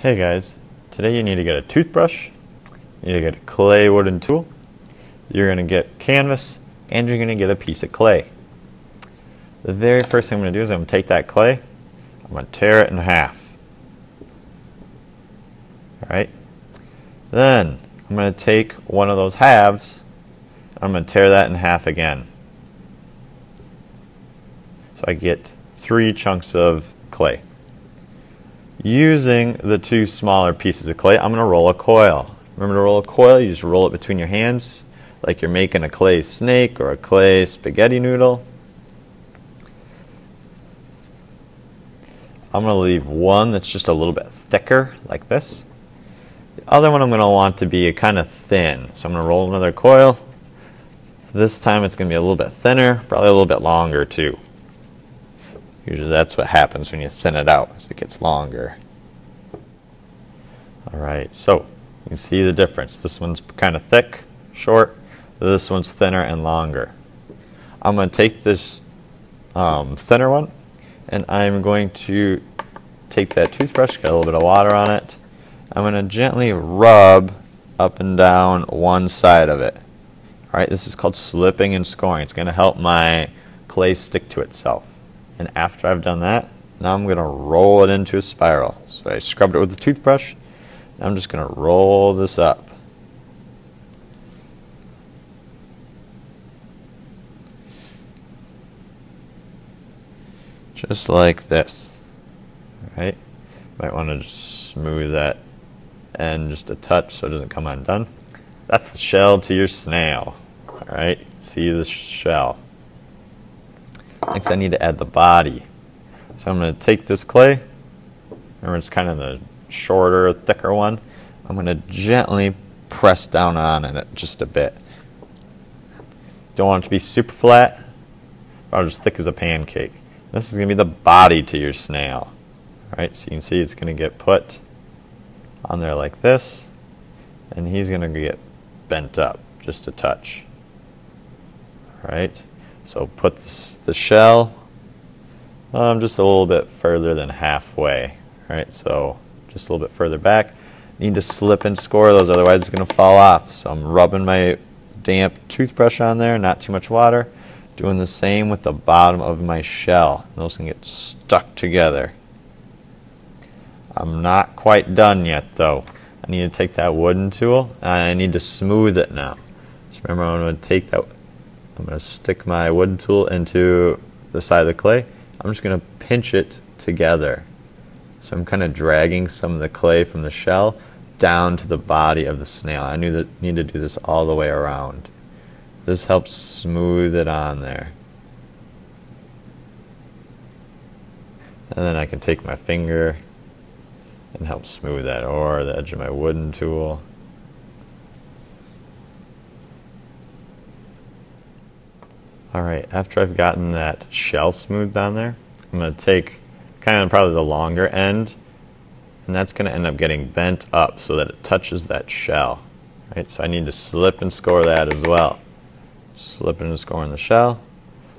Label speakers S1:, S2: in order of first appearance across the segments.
S1: Hey guys, today you need to get a toothbrush, you need to get a clay wooden tool, you're going to get canvas, and you're going to get a piece of clay. The very first thing I'm going to do is I'm going to take that clay, I'm going to tear it in half. Alright? Then I'm going to take one of those halves, I'm going to tear that in half again. So I get three chunks of clay. Using the two smaller pieces of clay, I'm going to roll a coil. Remember to roll a coil? You just roll it between your hands like you're making a clay snake or a clay spaghetti noodle. I'm going to leave one that's just a little bit thicker, like this. The other one I'm going to want to be kind of thin. So I'm going to roll another coil. This time it's going to be a little bit thinner, probably a little bit longer too. Usually that's what happens when you thin it out, as it gets longer. Alright, so you can see the difference. This one's kind of thick, short. This one's thinner and longer. I'm going to take this um, thinner one and I'm going to take that toothbrush, get a little bit of water on it. I'm going to gently rub up and down one side of it. Alright, this is called slipping and scoring. It's going to help my clay stick to itself. And after I've done that, now I'm going to roll it into a spiral. So I scrubbed it with the toothbrush. I'm just going to roll this up. Just like this. Alright? Might want to just smooth that end just a touch so it doesn't come undone. That's the shell to your snail. Alright? See the shell. Next I need to add the body. So I'm going to take this clay, remember it's kind of the shorter, thicker one, I'm going to gently press down on it just a bit. Don't want it to be super flat, about as thick as a pancake. This is going to be the body to your snail. Alright, so you can see it's going to get put on there like this, and he's going to get bent up just a touch. Alright. So put the shell um, just a little bit further than halfway. All right, so just a little bit further back. Need to slip and score those, otherwise it's going to fall off. So I'm rubbing my damp toothbrush on there, not too much water. Doing the same with the bottom of my shell. Those can get stuck together. I'm not quite done yet though. I need to take that wooden tool and I need to smooth it now. So remember I'm to take that I'm going to stick my wooden tool into the side of the clay. I'm just going to pinch it together. So I'm kind of dragging some of the clay from the shell down to the body of the snail. I need to, need to do this all the way around. This helps smooth it on there. And then I can take my finger and help smooth that or the edge of my wooden tool. Alright, after I've gotten that shell smoothed on there, I'm going to take kind of probably the longer end, and that's going to end up getting bent up so that it touches that shell. Right, so I need to slip and score that as well. Slipping and scoring the shell,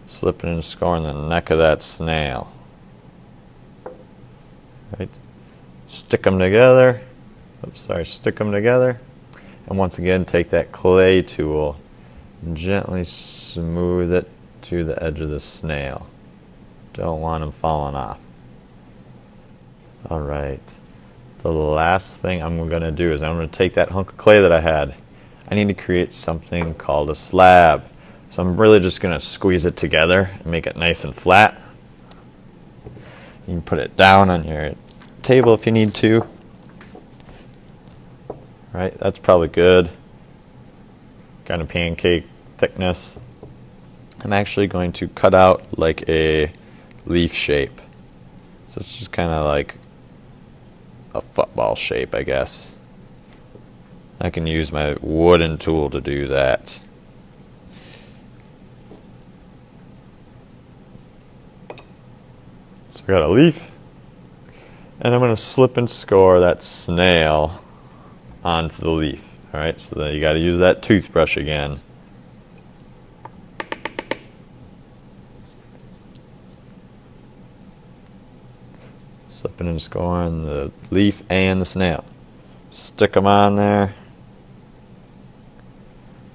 S1: slipping and scoring the neck of that snail. Right, stick them together. Oops, sorry, stick them together. And once again, take that clay tool Gently smooth it to the edge of the snail. Don't want them falling off. Alright. The last thing I'm going to do is I'm going to take that hunk of clay that I had. I need to create something called a slab. So I'm really just going to squeeze it together and make it nice and flat. You can put it down on your table if you need to. All right, that's probably good kind of pancake thickness. I'm actually going to cut out like a leaf shape. So it's just kind of like a football shape, I guess. I can use my wooden tool to do that. So I got a leaf, and I'm going to slip and score that snail onto the leaf. Alright, so then you got to use that toothbrush again. Slipping and scoring the leaf and the snail. Stick them on there.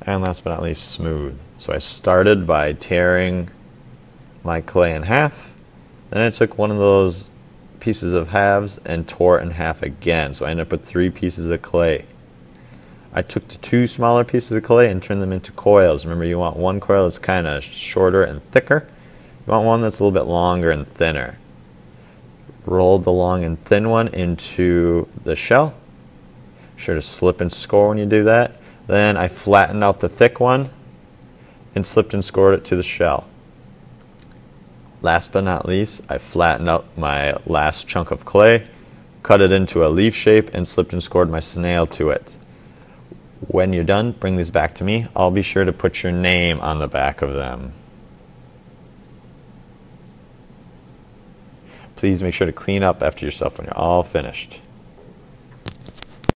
S1: And last but not least, smooth. So I started by tearing my clay in half. Then I took one of those pieces of halves and tore it in half again. So I ended up with three pieces of clay. I took the two smaller pieces of clay and turned them into coils. Remember, you want one coil that's kind of shorter and thicker. You want one that's a little bit longer and thinner. Rolled the long and thin one into the shell. Sure to slip and score when you do that. Then I flattened out the thick one and slipped and scored it to the shell. Last but not least, I flattened out my last chunk of clay, cut it into a leaf shape, and slipped and scored my snail to it. When you're done, bring these back to me. I'll be sure to put your name on the back of them. Please make sure to clean up after yourself when you're all finished.